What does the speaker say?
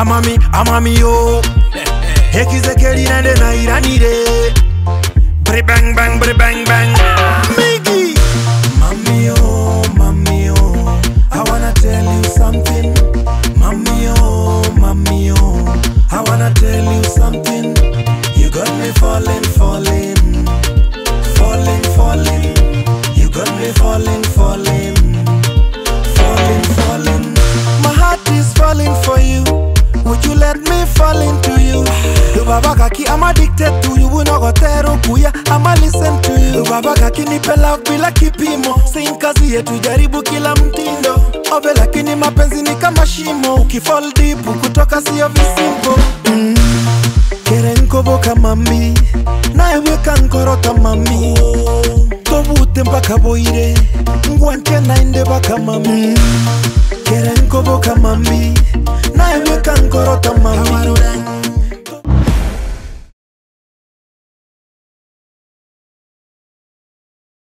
amami amami yo. Hekizekeli nende nairanire Bri bang bang bri bang Miggy Mami oh mami oh I wanna tell you something. Mami oh mami oh I wanna tell you something. You got me falling Falling Baba kaki, I'm addicted to you. Unogotero kuya, I'ma listen to you. Baba kaki nipe love bila kipimo. Same kazi yetu jaribu kila mtindo. Ove lakini mapenzi ni kama shimo. Ukifall deep kutoka sio visimbo. Mm. Kerenkobo kama mi, naeweka kankoro kama mi. Tobute mpaka boire, ngwanche nainde baka mami. Mm. Kerenkobo kama mi, naeweka kankoro kama mi.